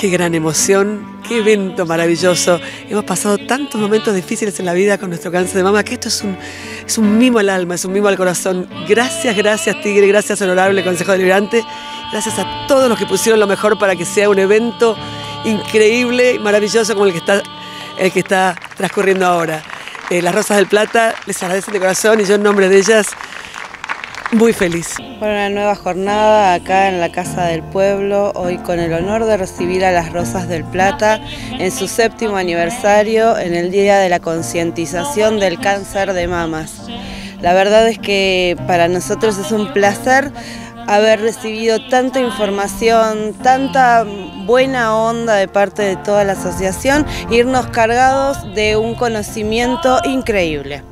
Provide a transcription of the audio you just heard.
Qué gran emoción, qué evento maravilloso. Hemos pasado tantos momentos difíciles en la vida con nuestro cáncer de mama que esto es un, es un mimo al alma, es un mimo al corazón. Gracias, gracias Tigre, gracias Honorable Consejo Deliberante, gracias a todos los que pusieron lo mejor para que sea un evento increíble y maravilloso como el que está, el que está transcurriendo ahora. Eh, las Rosas del Plata les agradecen de corazón y yo en nombre de ellas muy feliz. Por una nueva jornada acá en la Casa del Pueblo, hoy con el honor de recibir a las Rosas del Plata en su séptimo aniversario en el Día de la Concientización del Cáncer de Mamas. La verdad es que para nosotros es un placer haber recibido tanta información, tanta buena onda de parte de toda la asociación, irnos cargados de un conocimiento increíble.